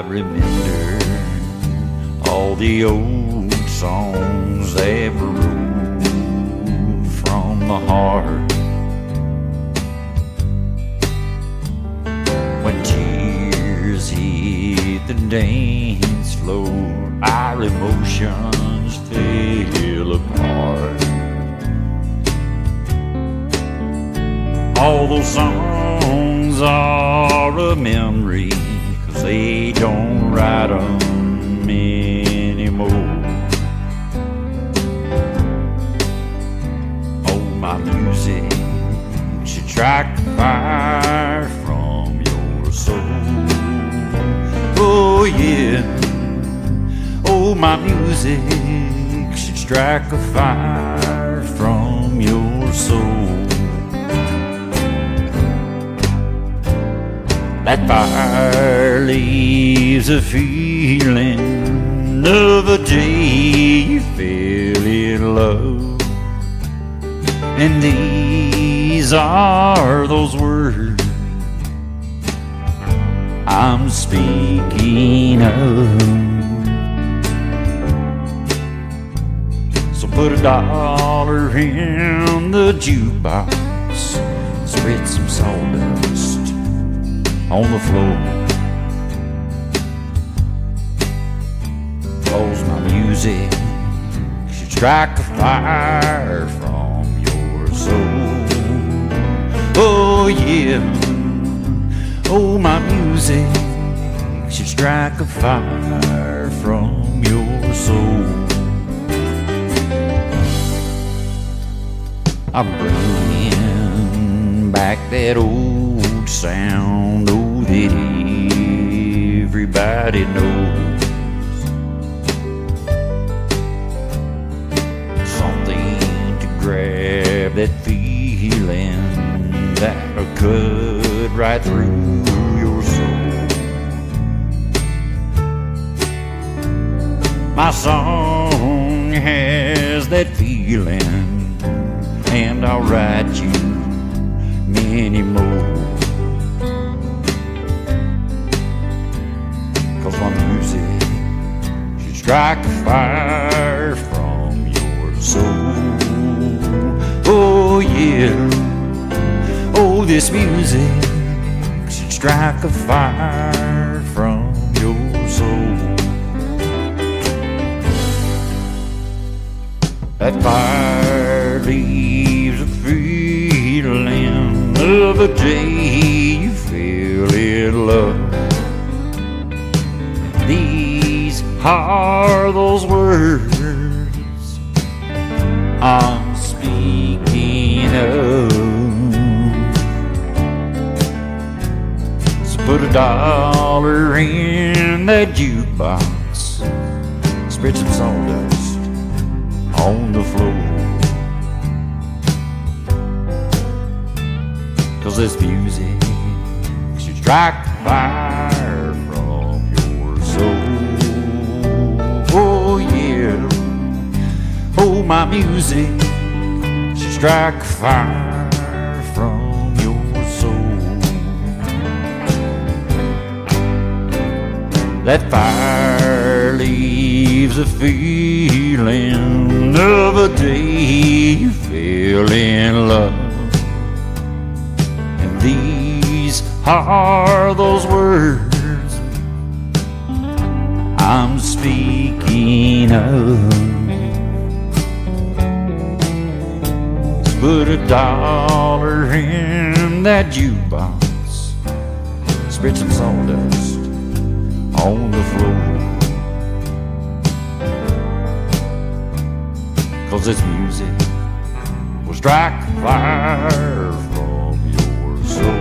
remember all the old songs that roll from the heart. When tears hit the dance floor, our emotions fell apart. All those songs are a memory, they don't write them anymore. Oh, my music should strike the fire from your soul. Oh, yeah. Oh, my music should strike a fire from your soul. That fire leaves a feeling of a day you fell in love. And these are those words I'm speaking of. So put a dollar in the jukebox, spread some sawdust on the floor. Cause my music should strike a fire from your soul. Oh, yeah. Oh, my music should strike a fire from your soul. I'm bringing back that old sound, that everybody knows. Something to grab that feeling that'll cut right through your soul. My song has that feeling and I'll write you many more. My music should strike fire from your soul. Oh, yeah. Oh, this music should strike a fire from your soul. That fire leaves a feeling of a day you fell in love. These are those words I'm speaking of. So put a dollar in that jukebox, spread some sawdust on the floor. Cause this music should strike a my music strike fire from your soul. That fire leaves a feeling of a day you fell in love. And these are those words I'm speaking of. Put a dollar in that jukebox, spread some sawdust on the floor. Cause this music will strike fire from your soul.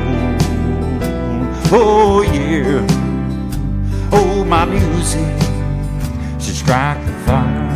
Oh, yeah. Oh, my music should strike the fire